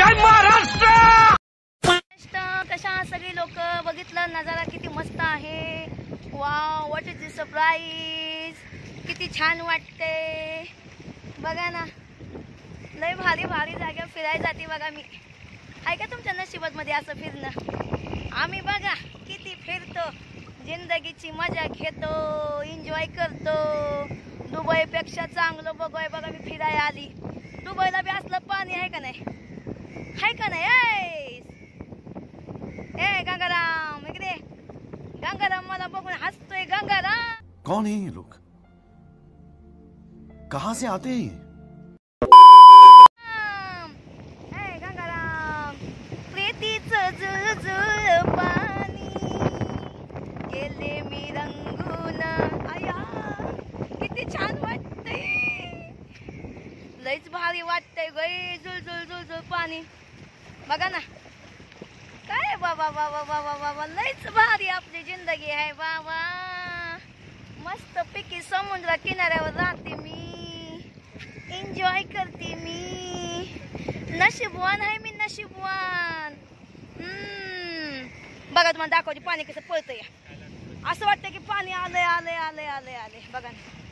महाराष्ट्र! कशा सगळी लोक? बघितलं नजारा किती मस्त आहे. वा वॉट इज दिस सरप्राईज किती छान वाटते. बघा ना लय भारी भारी जागा फिरायला जाते बघा मी. आहे का तुमच्या नशिबातमध्ये असं फिरणं? आम्ही बघा किती फिरतो. जिंदगीची मजा घेतो एन्जॉय करतो. दुबईपेक्षा चांगलं बघाय बघा मी फिरायला आली. दुबईला बी असलं पाणी आहे का नाही? आहे का नाही ए गंगाराम इकडे गंगाराम मला बघून हसतोय गंगाराम कौन है ये लोग? कहां से आते हैं ये? ए गंगाराम प्रीतीचं जुळजुळ पाणी गेले मी रंगून आया किती छान वाटतंय लईच भारी वाटतंय गई जुळजुळ जुळजुळ पाणी. बघा ना. काय बाबा बाबा बाबा बाबा लईच भारी आपली जिंदगी आहे बाबा मस्त पिकी समुद्र किनाऱ्यावर राहते मी. एन्जॉय करते मी. नशीबवान आहे मी नशीबवान. हम्म. बघा तुम्हाला दाखवते पाणी कसं पळतं या असं वाटतं की पाणी आलंय आलंय आलंय आलंय आलंय. बघा ना.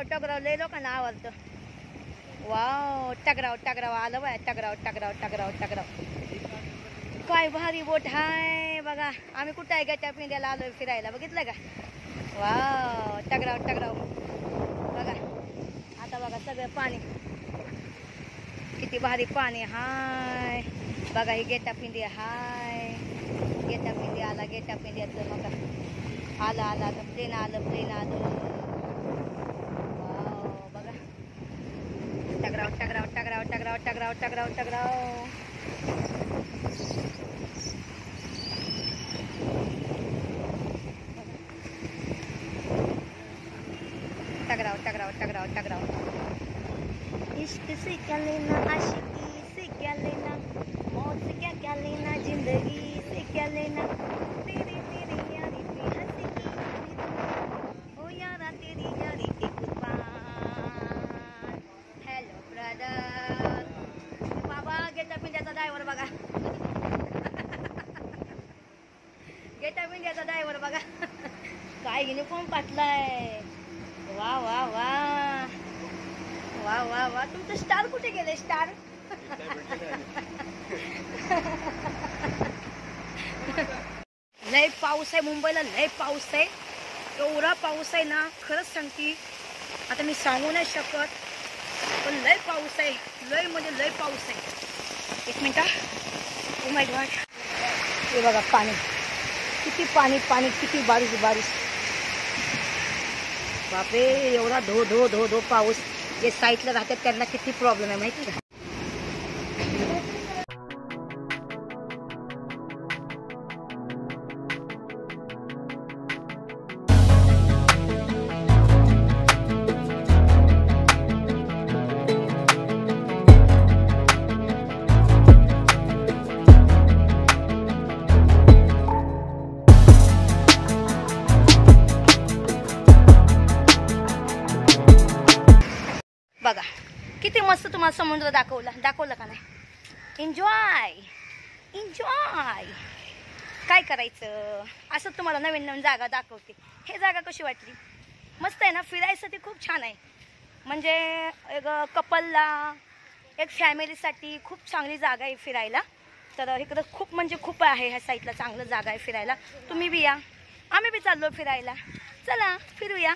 टगराव टगराव लय लोकांना आवडतं. वाव टगराव टगराव आलं बाय टगराव टगराव टगराव टगराव. काय भारी बोट हाय बघा. आम्ही कुठं आहे गट्या पिंड्याला आलो फिरायला बघितलं का? वाव टगराव टगराव. बघा आता बघा सगळं पाणी. किती भारी पाणी हाय. बघा ही गेटा पिंडी हाय. गेटा पिंडी आला गेटा पिंड्याचं बघा. आला आला आलं. प्लेन आलं प्लेन आलं वाव बघा टगराव टगराव टगराव टगराव टगराव टगराव टगराव टगराव टगराव टगराव टगराव इश्क से क्या लेना आशिकी से क्या लेना मौत से क्या क्या लेना जिंदगी से क्या लेना तेरी तेरी यारी पे हंसी की यारी दुनिया ओ यारा तेरी यारी के कुर्बान हॅलो ब्रदर बाबा गेटा पिंड्याचा ड्रायव्हर बघा गेटा ड्रायव्हर बघा. काय युनिफॉर्म पाटलाय वा वा वा. वा वा वा. तुमचं स्टार कुठे गेले स्टार लय पाऊस आहे मुंबईला लय पाऊस आहे. एवढा पाऊस आहे ना खरंच सांगते आता मी सांगू नाही शकत पण लय पाऊस आहे. लय म्हणजे लय पाऊस आहे. एक मिनिट. उमेदवार oh हे बघा पाणी. किती पाणी पाणी किती बारिश बारीश बापरे एवढा धो धो धो धो पाऊस. जे साईटला राहतात त्यांना किती प्रॉब्लेम आहे माहिती का? किती तुम्हाला समुद्र दाखवला दाखवलं का नाही? एन्जॉय एन्जॉय काय करायचं? असं तुम्हाला नवीन नवीन जागा दाखवते. हे जागा कशी वाटली? मस्त आहे ना? फिरायसाठी खूप छान आहे. म्हणजे एक कपलला एक फॅमिलीसाठी खूप चांगली जागा आहे फिरायला. तर इकडं खूप म्हणजे खूप आहे ह्या साईडला चांगलं जागा आहे फिरायला. तुम्ही बी या. आम्ही बी चाललो फिरायला. चला फिरूया.